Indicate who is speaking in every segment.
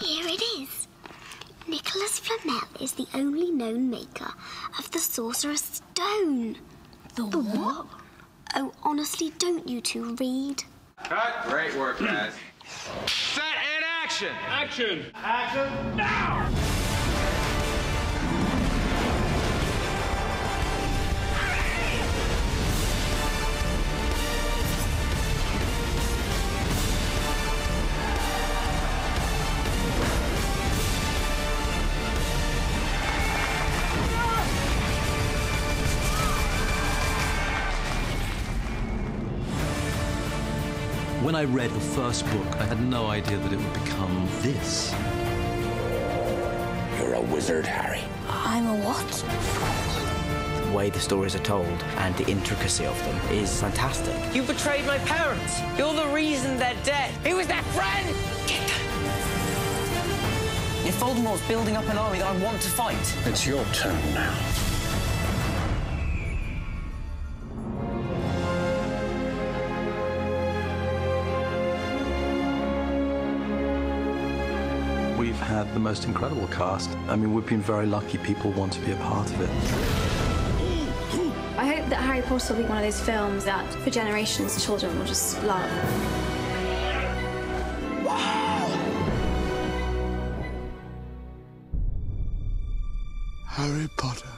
Speaker 1: Here it is. Nicholas Flamel is the only known maker of the Sorcerer's Stone.
Speaker 2: The, what?
Speaker 1: Oh, honestly, don't you two read?
Speaker 3: Cut. Great work, guys.
Speaker 4: Set and action!
Speaker 5: Action! Action! Now!
Speaker 6: When I read the first book, I had no idea that it would become this.
Speaker 7: You're a wizard, Harry.
Speaker 2: I'm a what?
Speaker 8: The way the stories are told and the intricacy of them is fantastic.
Speaker 9: You betrayed my parents. You're the reason they're dead. He was their friend. If Voldemort's building up an army that I want to fight,
Speaker 7: It's your turn now.
Speaker 6: We've had the most incredible cast. I mean, we've been very lucky people want to be a part of it.
Speaker 10: I hope that Harry Potter will be one of those films that for generations children will just love.
Speaker 11: Harry Potter,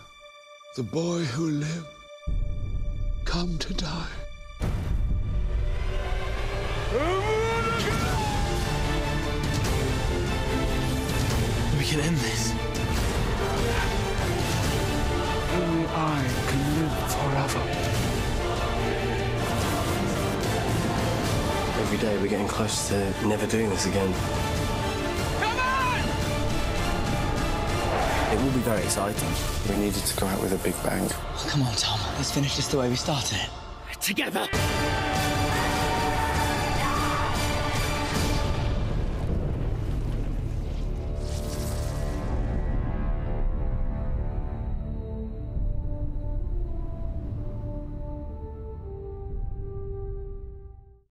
Speaker 11: the boy who lived, come to die.
Speaker 4: Can end this.
Speaker 11: Only I can live forever.
Speaker 12: Every day we're getting close to never doing this again. Come on! It will be very exciting. We needed to go out with a big bang.
Speaker 9: come on, Tom. Let's finish this the way we started it.
Speaker 4: Together!